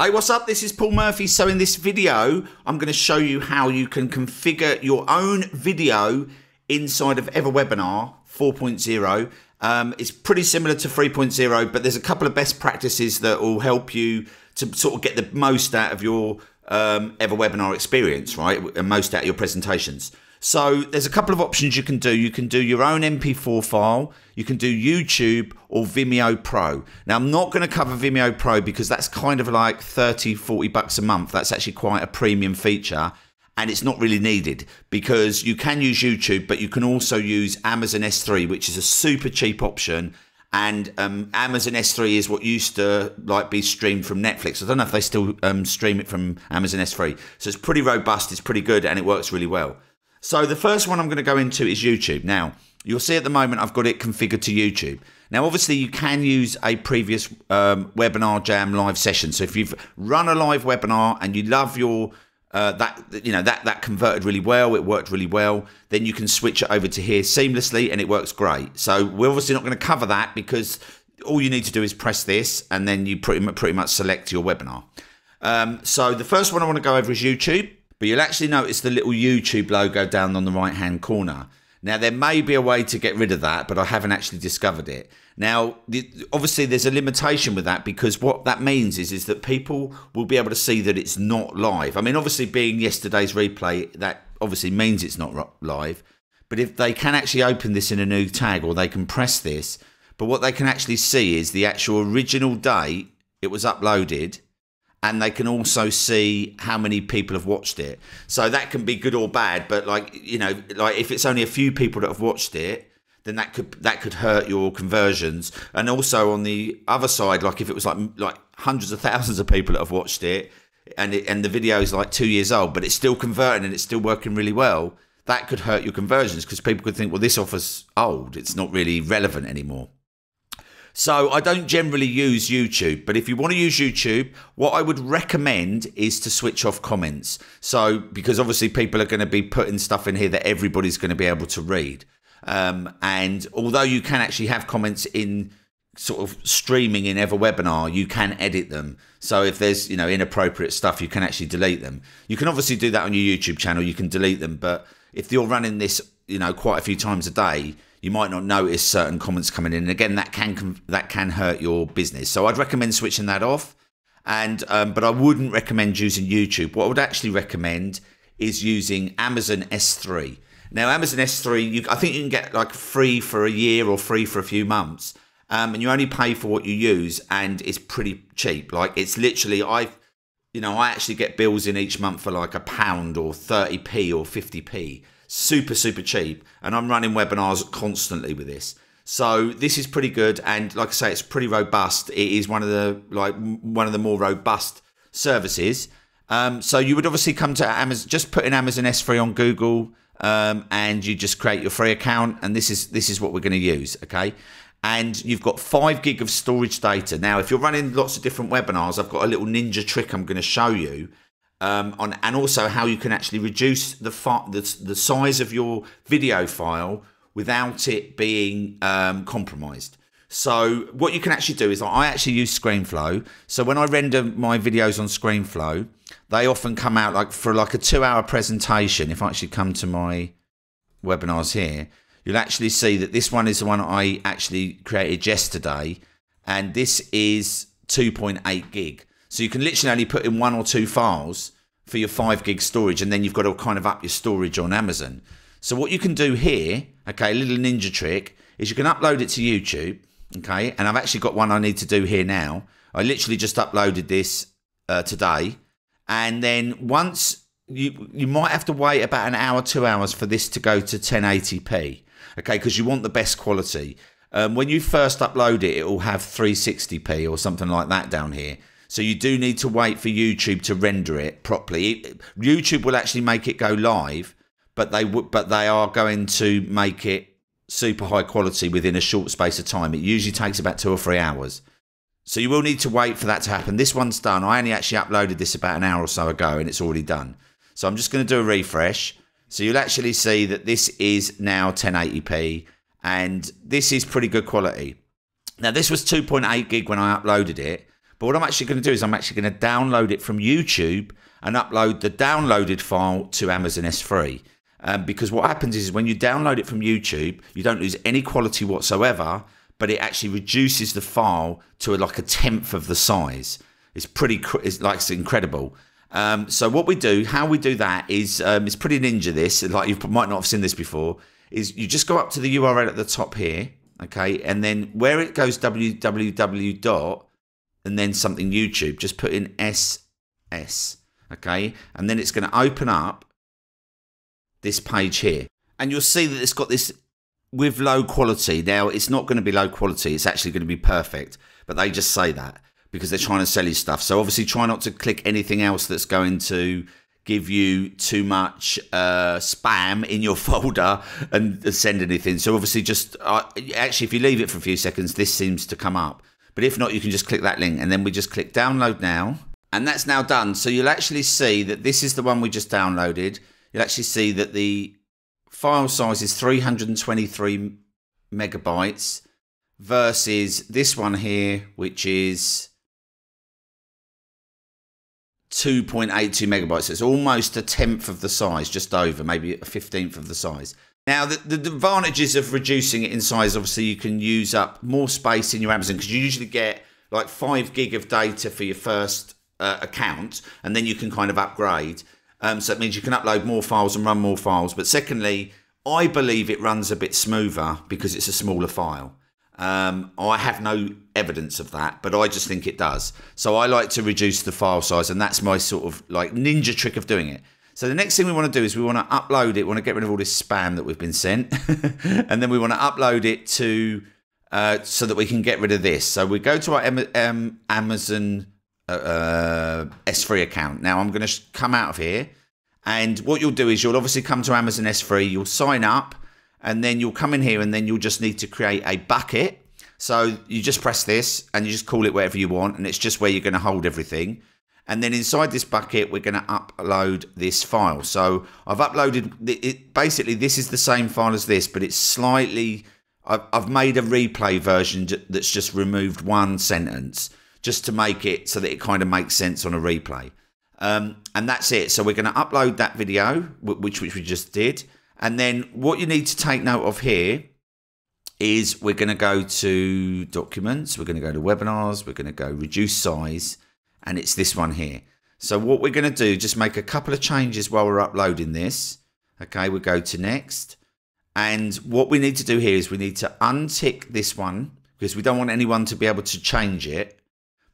Hey, what's up? This is Paul Murphy. So in this video, I'm going to show you how you can configure your own video inside of EverWebinar 4.0. Um, it's pretty similar to 3.0, but there's a couple of best practices that will help you to sort of get the most out of your um, EverWebinar experience, right? And most out of your presentations. So there's a couple of options you can do. You can do your own MP4 file, you can do YouTube or Vimeo Pro. Now I'm not going to cover Vimeo Pro because that's kind of like 30, 40 bucks a month. That's actually quite a premium feature and it's not really needed because you can use YouTube, but you can also use Amazon S3, which is a super cheap option. And um, Amazon S3 is what used to like be streamed from Netflix. I don't know if they still um, stream it from Amazon S3. So it's pretty robust, it's pretty good, and it works really well. So the first one I'm going to go into is YouTube. Now, you'll see at the moment I've got it configured to YouTube. Now, obviously, you can use a previous um, webinar jam live session. So if you've run a live webinar and you love your uh, that you know that that converted really well, it worked really well, then you can switch it over to here seamlessly, and it works great. So we're obviously not going to cover that because all you need to do is press this, and then you pretty much, pretty much select your webinar. Um, so the first one I want to go over is YouTube. But you'll actually notice the little YouTube logo down on the right hand corner. Now, there may be a way to get rid of that, but I haven't actually discovered it. Now, obviously, there's a limitation with that because what that means is, is that people will be able to see that it's not live. I mean, obviously, being yesterday's replay, that obviously means it's not live. But if they can actually open this in a new tag or they can press this, but what they can actually see is the actual original date it was uploaded and they can also see how many people have watched it. So that can be good or bad, but like you know, like if it's only a few people that have watched it, then that could that could hurt your conversions. And also on the other side, like if it was like like hundreds of thousands of people that have watched it, and it, and the video is like two years old, but it's still converting and it's still working really well, that could hurt your conversions because people could think, well, this offer's old; it's not really relevant anymore. So I don't generally use YouTube, but if you want to use YouTube, what I would recommend is to switch off comments. So because obviously people are going to be putting stuff in here that everybody's going to be able to read. Um, and although you can actually have comments in sort of streaming in EverWebinar, you can edit them. So if there's you know inappropriate stuff, you can actually delete them. You can obviously do that on your YouTube channel. You can delete them, but if you're running this you know quite a few times a day, you might not notice certain comments coming in. And again, that can that can hurt your business. So I'd recommend switching that off. And um, but I wouldn't recommend using YouTube. What I would actually recommend is using Amazon S3. Now, Amazon S3, you, I think you can get like free for a year or free for a few months. Um, and you only pay for what you use, and it's pretty cheap. Like it's literally, I, you know, I actually get bills in each month for like a pound or 30p or 50p super, super cheap. And I'm running webinars constantly with this. So this is pretty good. And like I say, it's pretty robust. It is one of the like one of the more robust services. Um, so you would obviously come to Amazon, just put in Amazon S3 on Google, um, and you just create your free account. And this is this is what we're going to use. Okay. And you've got five gig of storage data. Now, if you're running lots of different webinars, I've got a little ninja trick I'm going to show you um, on and also how you can actually reduce the, the, the size of your video file without it being um, compromised. So what you can actually do is I actually use ScreenFlow. So when I render my videos on ScreenFlow, they often come out like for like a two-hour presentation. If I actually come to my webinars here, you'll actually see that this one is the one I actually created yesterday, and this is 2.8 gig. So you can literally only put in one or two files for your five gig storage, and then you've got to kind of up your storage on Amazon. So what you can do here, okay, a little ninja trick, is you can upload it to YouTube, okay, and I've actually got one I need to do here now. I literally just uploaded this uh, today, and then once you you might have to wait about an hour, two hours for this to go to 1080p, okay, because you want the best quality. Um, when you first upload it, it will have 360p or something like that down here. So you do need to wait for YouTube to render it properly. YouTube will actually make it go live, but they but they are going to make it super high quality within a short space of time. It usually takes about two or three hours. So you will need to wait for that to happen. This one's done. I only actually uploaded this about an hour or so ago and it's already done. So I'm just going to do a refresh. So you'll actually see that this is now 1080p and this is pretty good quality. Now this was 2.8 gig when I uploaded it, But what I'm actually going to do is I'm actually going to download it from YouTube and upload the downloaded file to Amazon S3. Um, because what happens is when you download it from YouTube, you don't lose any quality whatsoever, but it actually reduces the file to like a tenth of the size. It's pretty, it's like it's incredible. Um, so what we do, how we do that is, um, it's pretty ninja. This, like you might not have seen this before, is you just go up to the URL at the top here, okay, and then where it goes www dot and then something YouTube, just put in SS, okay, and then it's going to open up this page here. And you'll see that it's got this with low quality. Now, it's not going to be low quality. It's actually going to be perfect. But they just say that because they're trying to sell you stuff. So obviously try not to click anything else that's going to give you too much uh, spam in your folder and send anything. So obviously just, uh, actually if you leave it for a few seconds, this seems to come up. But if not, you can just click that link and then we just click download now. And that's now done. So you'll actually see that this is the one we just downloaded you'll actually see that the file size is 323 megabytes versus this one here, which is 2.82 megabytes. So it's almost a tenth of the size, just over, maybe a fifteenth of the size. Now, the, the advantages of reducing it in size, obviously, you can use up more space in your Amazon because you usually get like five gig of data for your first uh, account, and then you can kind of upgrade. Um, so it means you can upload more files and run more files. But secondly, I believe it runs a bit smoother because it's a smaller file. Um, I have no evidence of that, but I just think it does. So I like to reduce the file size, and that's my sort of like ninja trick of doing it. So the next thing we want to do is we want to upload it. We want to get rid of all this spam that we've been sent, and then we want to upload it to uh, so that we can get rid of this. So we go to our um, Amazon uh, S3 account. Now I'm going to come out of here, and what you'll do is you'll obviously come to Amazon S3, you'll sign up, and then you'll come in here, and then you'll just need to create a bucket. So you just press this, and you just call it whatever you want, and it's just where you're going to hold everything. And then inside this bucket, we're going to upload this file. So I've uploaded it. Basically, this is the same file as this, but it's slightly. I've, made a replay version that's just removed one sentence just to make it so that it kind of makes sense on a replay. Um, and that's it. So we're going to upload that video, which which we just did, and then what you need to take note of here is we're going to go to documents, we're going to go to webinars, we're going to go reduce size, and it's this one here. So what we're going to do, just make a couple of changes while we're uploading this. Okay, we go to next. And what we need to do here is we need to untick this one because we don't want anyone to be able to change it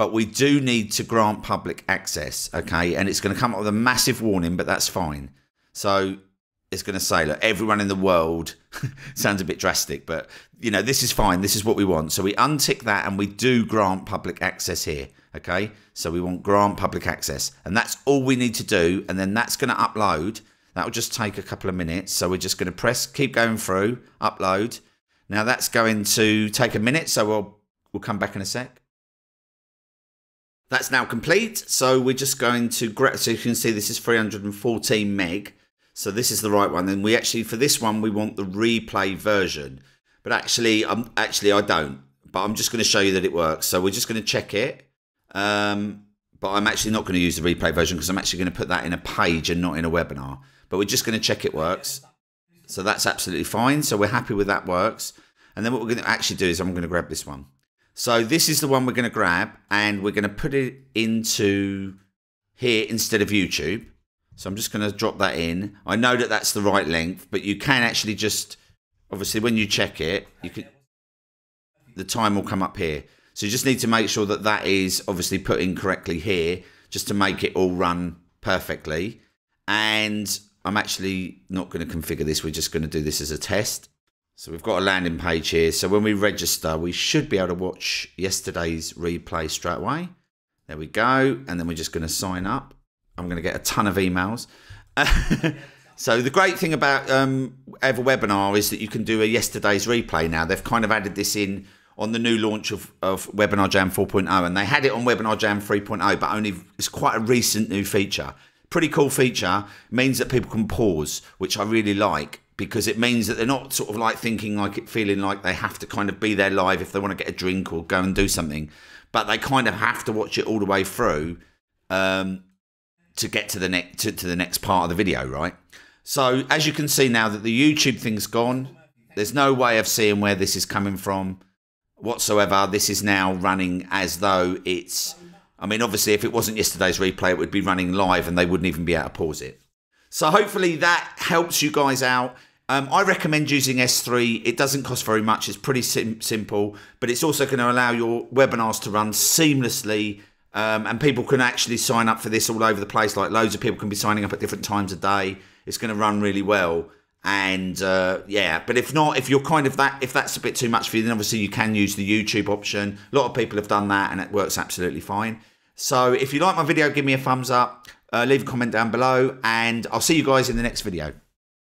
but we do need to grant public access, okay? And it's going to come up with a massive warning, but that's fine. So it's going to say, look, everyone in the world sounds a bit drastic, but you know, this is fine. This is what we want. So we untick that and we do grant public access here, okay? So we want grant public access, and that's all we need to do. And then that's going to upload. That will just take a couple of minutes. So we're just going to press, keep going through, upload. Now that's going to take a minute, so we'll we'll come back in a sec. That's now complete. So we're just going to, so you can see this is 314 meg. So this is the right one. And we actually, for this one, we want the replay version. But actually, I'm actually, I don't. But I'm just going to show you that it works. So we're just going to check it. Um, but I'm actually not going to use the replay version because I'm actually going to put that in a page and not in a webinar. But we're just going to check it works. So that's absolutely fine. So we're happy with that works. And then what we're going to actually do is I'm going to grab this one. So this is the one we're going to grab and we're going to put it into here instead of YouTube. So I'm just going to drop that in. I know that that's the right length, but you can actually just, obviously when you check it, you can, the time will come up here. So you just need to make sure that that is obviously put in correctly here, just to make it all run perfectly. And I'm actually not going to configure this. We're just going to do this as a test. So we've got a landing page here. So when we register, we should be able to watch yesterday's replay straight away. There we go. And then we're just going to sign up. I'm going to get a ton of emails. so the great thing about um, EverWebinar is that you can do a yesterday's replay now. They've kind of added this in on the new launch of, of Webinar Jam 4.0 and they had it on Webinar Jam 3.0 but only it's quite a recent new feature pretty cool feature means that people can pause which I really like because it means that they're not sort of like thinking like it feeling like they have to kind of be there live if they want to get a drink or go and do something but they kind of have to watch it all the way through um, to get to the next to, to the next part of the video, right? So as you can see now that the YouTube thing's gone, there's no way of seeing where this is coming from whatsoever. This is now running as though it's. I mean, obviously, if it wasn't yesterday's replay, it would be running live and they wouldn't even be able to pause it. So hopefully that helps you guys out. Um, I recommend using S3. It doesn't cost very much. It's pretty sim simple, but it's also going to allow your webinars to run seamlessly. Um, and people can actually sign up for this all over the place. Like loads of people can be signing up at different times of day. It's going to run really well. And uh, yeah, but if not, if you're kind of that, if that's a bit too much for you, then obviously you can use the YouTube option. A lot of people have done that, and it works absolutely fine. So if you like my video, give me a thumbs up, uh, leave a comment down below, and I'll see you guys in the next video.